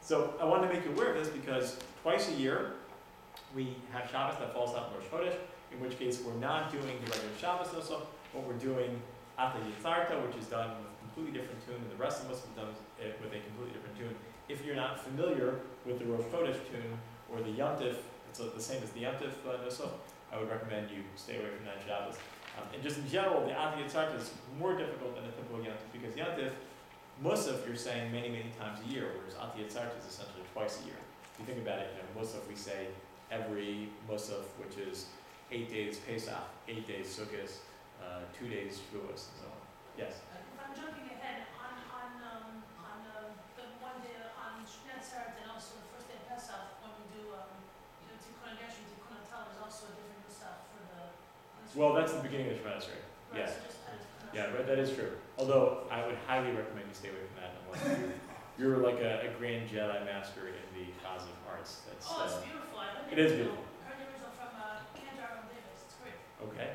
So I wanted to make you aware of this because twice a year we have Shabbos that falls out in Rosh Chodesh, in which case we're not doing the regular Shabbos also, but we're doing Ata Yitzarta, which is done with a completely different tune, and the rest of us have done it with a completely different tune. If you're not familiar with the Rosh Chodesh tune or the Yontif it's the same as the Yontif uh, Nusach, I would recommend you stay away from that Shabbos. Um, and just in general, the Ati Yitzhak is more difficult than a typical Yontif because Yontif, Musaf you're saying many, many times a year, whereas Ati Yitzhak is essentially twice a year. If you think about it, you know, Musaf we say every Musaf, which is eight days Pesach, eight days Sukkot, uh, two days Shavuos, and so on. Yes? If I'm jumping ahead, on, on, um, on, uh, the one day, on Shmini Atzeret and also the first day of Pesach, when we do, um, you know, Tikkun Geshem, Tikkun Atal, there's also a different stuff for the. on the Well, that's the beginning of the Esrei. Right, yeah. so just add it to the- Yeah, but that is true. Although I would highly recommend you stay away from that unless you're, you're like a, a grand Jedi master in the Chazan arts. That's Oh, it's uh, beautiful, I heard it the is original, heard the original from, uh, Cantor on Davis, it's great. okay.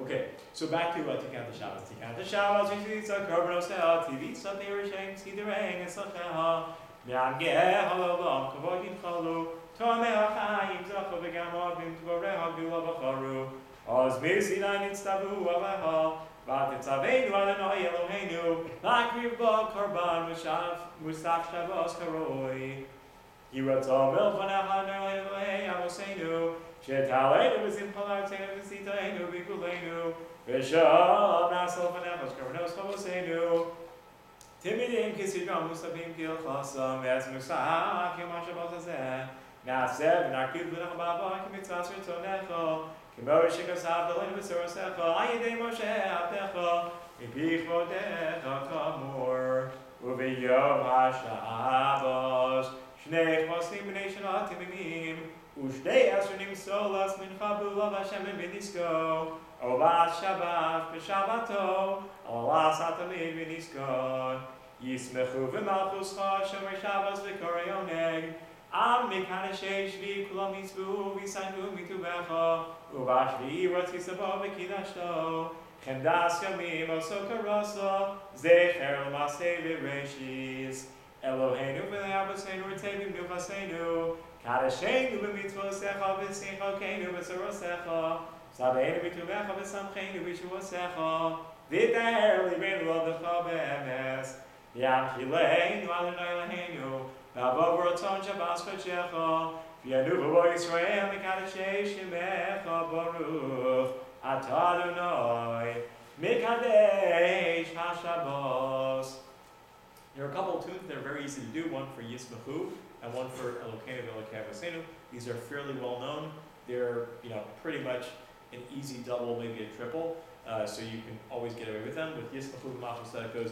okay, so back to uh, Tikkun Shabbos. Tikkun Shabbos, Yitzitza, Korbanos Hel, Tivitza, Berishem, Sidereng, and Sacheha, Me'ageh, Halalam, Kavod Yitchalu, Tomei HaChaim, Zacho, V'gamod, Vim Tvoreh, Gula, V'charu, Oz Mir Sinai Nitztavu, Aleha, ותצווינו אדוני אלוהינו להקריב בו קורבן מוסף מוסף שבוס כרוי. יהי רצון מלפניך אלוהי אבותינו שתעלינו בשמחה לארצנו וסיתנו בגבולנו ושם נעשה לפניך קורבנוס חבוסינו. תמידים כסדרם מוספים כהלכסם ועץ מוסף כמה שבוס הזה נעשה ונרכיב בנך בעבר כמצוות רצונך כמו שכסף דולים בסורסך, אי ידי משה עבדך, מפיך מודך כמור, וביום השעבוס, שני חוסים בני שנה תמימים, ושני עשר נמסול עס מנך בולה בשמן בניסקו, עובד שבת בשבתו, עולה סתמיד בניסקו, ישמחו ומלכוס חושם ושבוס וקוריונג, עם מקדשי שבי כולם יצבו ויסיינו מטובך, ובשביעי רצי סבו וקידשתו, חמדס ימים עשו קרסו, זכר למעשה בראשיס. אלוהינו ולאבותינו רטבים נוכסנו, קדשנו במצוותיך ושמחנו בצורותיך, סבנו בטובך ושמחנו בישועותיך, ויתאר ליבנו עבדך באמס, יאכילנו אדוני אלוהינו, ועבור רצון שבס קודשך, ויענו בו ישראל מקדשי שמך ברוך, אתה אדוני, מקדש השבוס. There are a couple of tunes that are very easy to do, one for Yismahu and one for Elokeinu Velokavosenu. These are fairly well known. They're, you know, pretty much an easy double, maybe a triple, uh, so you can always get away with them. With Yismahu Malchus, it goes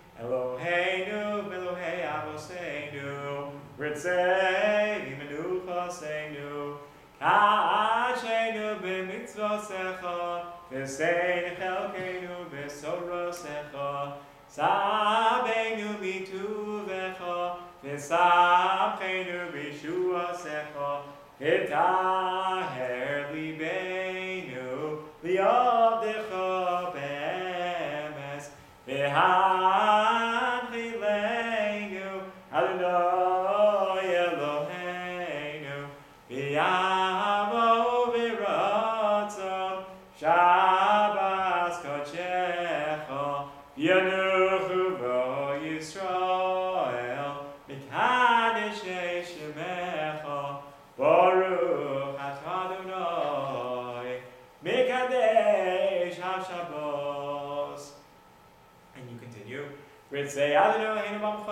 Eloheinu, Elohei Avoseinu, Ritzei, Menuchaseinu, Kashenu b'mitzvosecha, V'sein chelkeinu b'sorosecha, Sabeinu mituvecha, V'samcheinu b'shuasecha, V'taher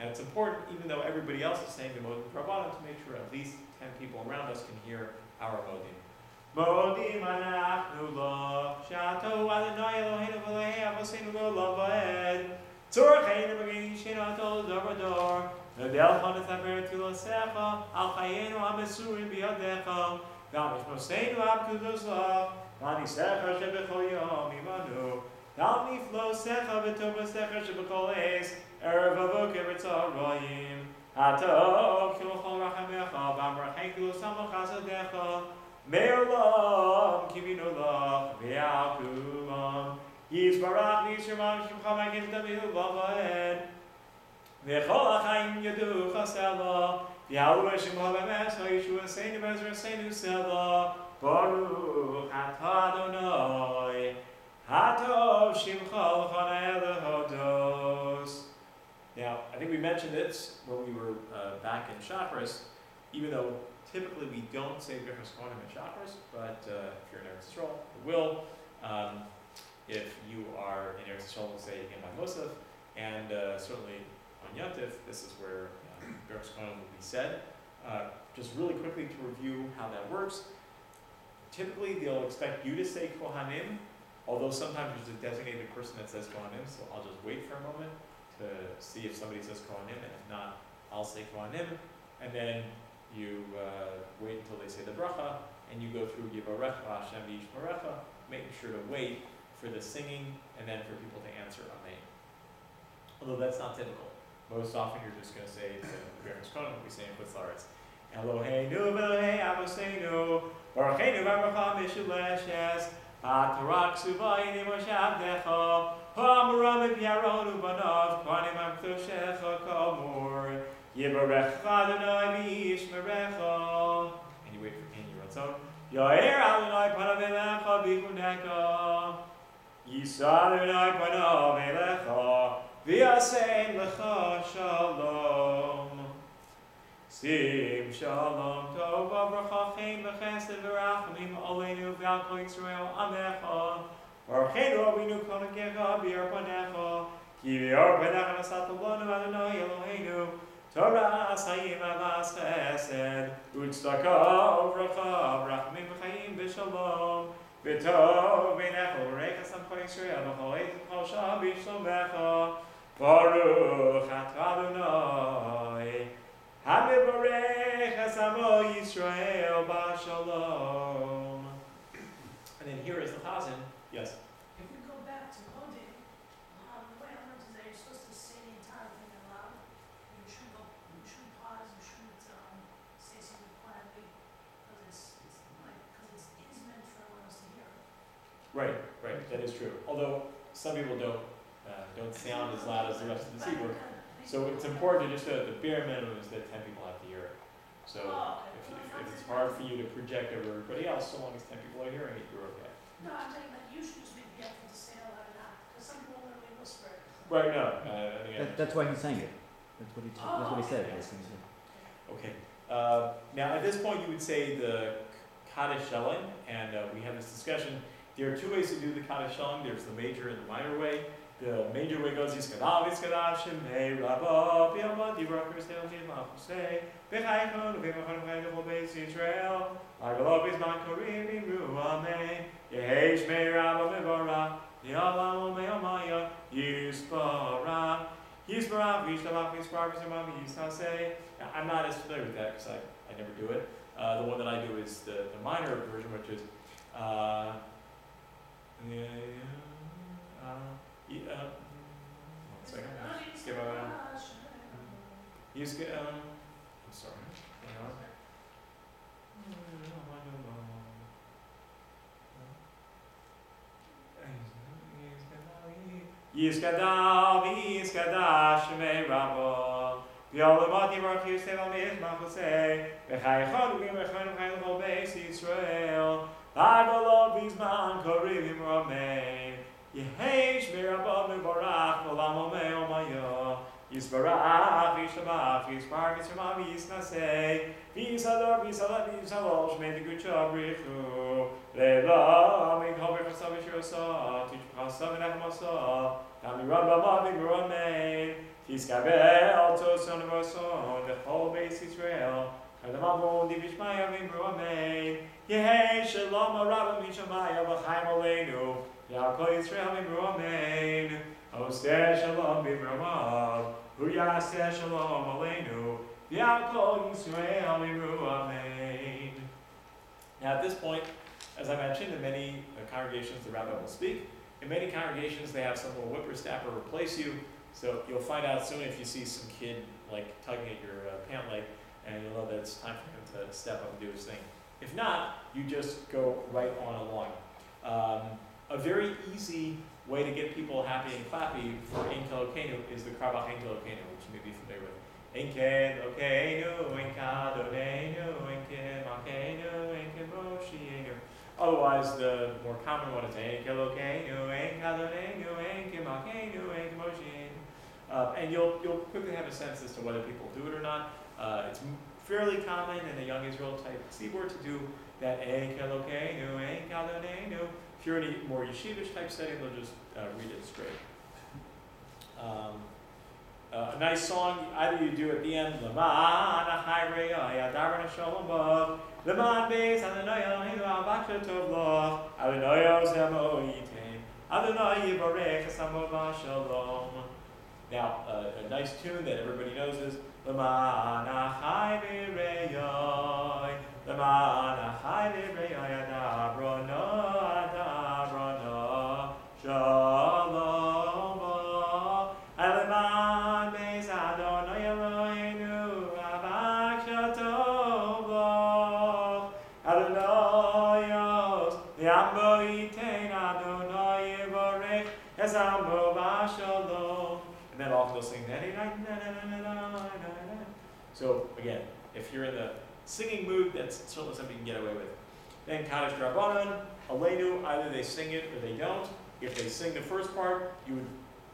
And it's important, even though everybody else is saying the Modim Rabbanim, to make sure at least 10 people around us can hear our Modim. Modim anachnu lo, shato Adonai Eloheinu v'lehei avoseinu lo va'ed. Tzorcheinu b'gein shina tol dor v'dor. Nodel chonet haber tulosecha, al chayenu ha-mesurim biyadecha. V'amish moseinu abkudos lo, v'anisecha shebechol yom imanu. Dal niflo secha v'tova secha shebechol ערב הבוקר בצהר רואים. אתה אוכל חום רחמך, במרחק לו סמוך חסדך, מעולם כיווינו לך ועקומם. יזברך וישמע שמך מגיל דמיו בבועד, וכל החיים ידעו חסר לו, יאו ושמו במס, הישוע עשינו ועזר עשינו סלו, ברוך את ה' הטוב שמך לכל אלה Now, I think we mentioned this when we were uh, back in Shacharis, even though typically we don't say Birchas Kohanim in Shacharis, but uh, if you're in Eretz Yisrael, you will. Um, if you are in Eretz Yisrael, we'll say Imam Mosef, and uh, certainly on Yontif, this is where um, Birchas Kohanim will be said. Uh, just really quickly to review how that works. Typically, they'll expect you to say Kohanim, although sometimes there's a designated person that says Kohanim, so I'll just wait for a moment to see if somebody says Kohanim, and if not, I'll say Kohanim, and then you uh, wait until they say the bracha, and you go through Yivarech Hashem Yishmarecha, making sure to wait for the singing, and then for people to answer Amen. Although that's not typical. Most often you're just going to say the Berachos Kohanim, we say in Chutz La'aretz. Eloheinu v'Elohei Avoseinu, Barucheinu v'Abracha Mishuleshes, Atarak Suvayim Moshavdecha, Ha'amuram Yaron Ubanav, Kohanim Amktoshecha Kamor, Yivarech Adonai V'Yishmerecha. And you wait for King Yiratzon. Yair Adonai Panav Elecha V'Chunecha. Yisa Adonai Panav Elecha, V'Yasein Lecha Shalom. Sim Shalom Tov Avracha Chen V'Chesed V'Rachamim Aleinu V'Al Kol Yisrael Amecha. Baruchenu Avinu Konakecha B'Yar Panecha. Ki B'Yar Panecha Nasat Lanu Adonai Eloheinu. Torah Asayim Avas Chesed. Utztaka Uvracha Rachamim V'Chaim V'Shalom. V'Tov V'Nechel V'Recha Sam Kol Yisrael V'Chol Eiz V'Chol Shah B'Shlomecha. Baruch Atah. Hamivarech Hasamo Yisrael Bashalom. And then here is the Chazan. Yes. If we go back to Modim, um, the way I learned is that you're supposed to say the entire thing aloud. You shouldn't go, you shouldn't pause, you shouldn't, um, say something quietly, because it's, it's like, because it's, it is meant for everyone else to hear. Right, right, that is true. Although some people don't uh, don't sound as loud as the rest of the keyboard. So it's important to just know that the bare minimum is that ten people have to hear it. So Oh, if, you- if it's hard for you to project over everybody else, so long as ten people are hearing it, you're okay. No, I'm saying that you should just be careful to say it out loud, because some people literally whisper. Right, no, uh, again. That, that's why he sang it. That's what he, t- that's what he said. Oh, basically. Okay. Uh, now, at this point, you would say the Kaddish Shalem, and uh, we had this discussion. There are two ways to do the Kaddish Shalem. There's the major and the minor way. The major way goes Yiskadav, Yiskadav, Shemei, Rabba, Biyama, Dibra, Kirstel, Nidma, Hosei, Bechaychon, Bechaychon, Bechaychon, Beis Yisrael, Agalov, Izman, Korim, Iru, Amen, Yehei, Shmei, Rabba, Mevora, Yalam, Meomaya, Yispara, Yispara, Vishtavach, Yispara, Vishtamam, Yistase. Now, I'm not as familiar with that because I, I never do it. Uh, the one that I do is the, the minor version, which is, uh, uh, yeah, uh, one second. Skip over that. You skip, um, I'm sorry. Hang on. Yiskadav, Yiskadav, Shemei Rabbo. V'yolamati baruch Yisrael Mizmach Hosei. V'chayachon Beis Yisrael. Agolov Bizman Korivim Ramein. Yehesh Mirabah Mibarach V'lam Omei Omayo. Yisbarach Yishtabach Yisbar Yisrama Yisnasei. V'yisador V'yisalat V'yisalol Shmei Tegucha Brichu. Leila Min Kol V'chasav Yishrosa. Tuch V'chasav V'nachmasa. Dami Rabba Mavi Ramein. Tiskabel Toson Voson. The whole base Israel. Kadamabon Divishmaya Vimru Amen. Yehei Shalom Rabba Mishamaya V'chaim Aleinu. Yaakov Yisrael Vimru Amen. Oseh Shalom Huyaseh Shalom Aleinu. Yaakov Yisrael. Now at this point, as I mentioned, in many uh, congregations the rabbi will speak. In many congregations they have some little whippersnapper replace you. So you'll find out soon if you see some kid like tugging at your uh, pant leg, and you'll know that it's time for him to step up and do his thing. If not, you just go right on along. Um, a very easy way to get people happy and clappy for Enkel Okenu is the Carlebach Enkel Okenu, which you may be familiar with. Enkel Okenu, Enkadonenu, Enkel Makenu, Enkel Moshienu. Otherwise, the more common one is Enkel Okenu, Enkadonenu, Enkel Makenu, Enkel Moshienu. Uh, and you'll, you'll quickly have a sense as to whether people do it or not. Uh, it's fairly common in a young Israel type seaboard to do that "Ein Kelokeinu, Ein Kadonenu." If you're in a more yeshivish type setting, they'll just uh, read it straight. Um, uh, a nice song, either you do at the end, Leman Shalom. Now, uh, a nice tune that everybody knows is Leman Adabrono, So again, if you're in the singing mood, that's certainly something you can get away with. Then Kaddish Drabanan, Aleinu, either they sing it or they don't. If they sing the first part, you would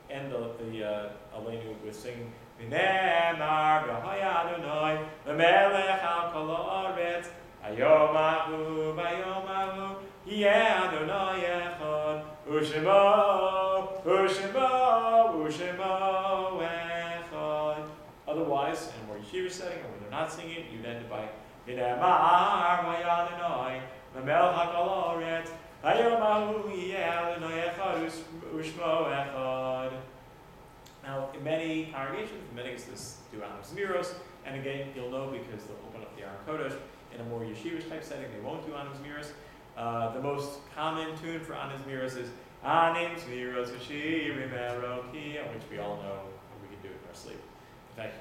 end the, the uh, Aleinu with singing V'nemar v'haya Adonai v'melech al kol haaretz Ayomahu v'ayomahu Yeh Adonai echad Ushemo Ushemo Ushemo V'nemar v'haya Adonai v'melech al kol haaretz Ayomahu Yeh Adonai echad Ush- Ushmo echad now, in many congregations, many this do Anim Zmiros, and again, you'll know because they'll open up the Aron Kodesh. In a more yeshivish type setting, they won't do Anim Zmiros. Uh, the most common tune for Anim Zmiros is Anim Zmiros V'Shiri Meroki, which we all know we can do it in our sleep. In fact,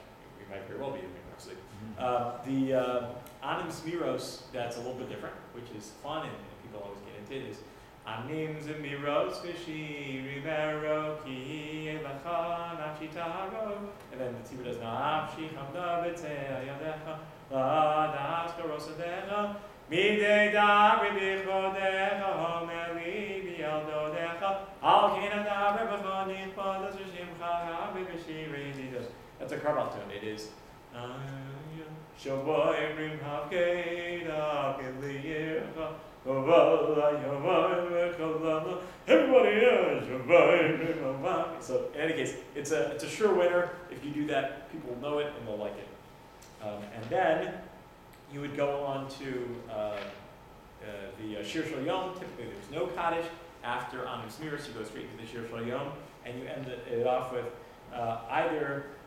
might very well be in our sleep. Uh, the uh, Anim Zmiros, that's a little bit different, which is fun and, and people always get into it, is Anim Zmiros V'Shiri Meroki Elecha Nafshi Taro and then the tzibur does Nafshi Chamda B'Tzel Yadecha Ladas Karosadecha Midei Dabri B'Chodecha Homeli B'Yaldodecha Al Kina Dabri B'Chonich Podas V'Shimcha Habri B'Shiri Nidos That's a tune. It is so in any case, it's a it's a sure winner. If you do that, people will know it and they'll like it. Um, and then you would go on to uh, uh, the uh, Shir Shel Yom. Typically, there's no Kaddish. After Anim Zmiros, you go straight to the Shir Shel Yom, and you end it, it off with uh, either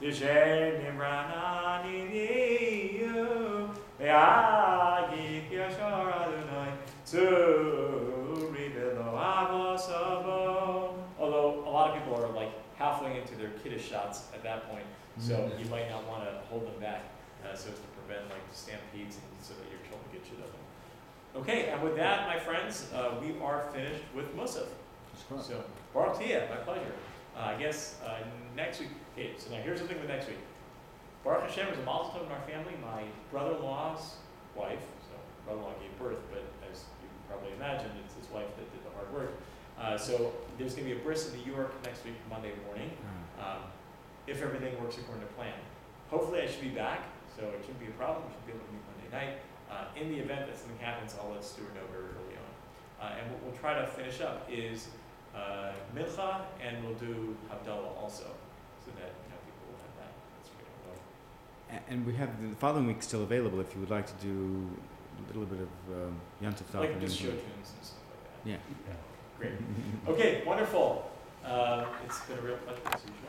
Tzaddik Adamar Yifra, Kieres Babano Yiske, Shisulim B'Beis Adonai B'Chatzros Eloheinu Yafrichu, Yinuvu B'Seva, D'Shenim Ranimiyu, Ve'agik Yeshar Adonai Turi B'lo Avosavo. Although a lot of people are like halfway into their kiddush shots at that point, so you might not want to hold them back uh, so as to prevent like stampedes and so that your children get you them. Okay, and with that, my friends, uh, we are finished with Musaf. So, Baruch Tia, my pleasure. Uh, I guess uh, next week, okay, so now here's the thing with next week. Baruch Hashem is a tov in our family. My brother-in-law's wife, so brother-in-law gave birth, but as you can probably imagine, it's his wife that did the hard work. Uh, so there's going to be a bris in New York next week, Monday morning, Ah. um, if everything works according to plan. Hopefully, I should be back, so it shouldn't be a problem. We should be able to meet Monday night. Uh, in the event that something happens, I'll let Stuart know very early on. Uh, and what we'll try to finish up is uh, Mincha, and we'll do Havdalah also, so that you know people will have that. That's great. Well, A- And we have the following week still available if you would like to do a little bit of um, Yantov Like and just show tunes and stuff like that. Yeah. Great. Okay, wonderful. Uh, it's been a real pleasure to see you.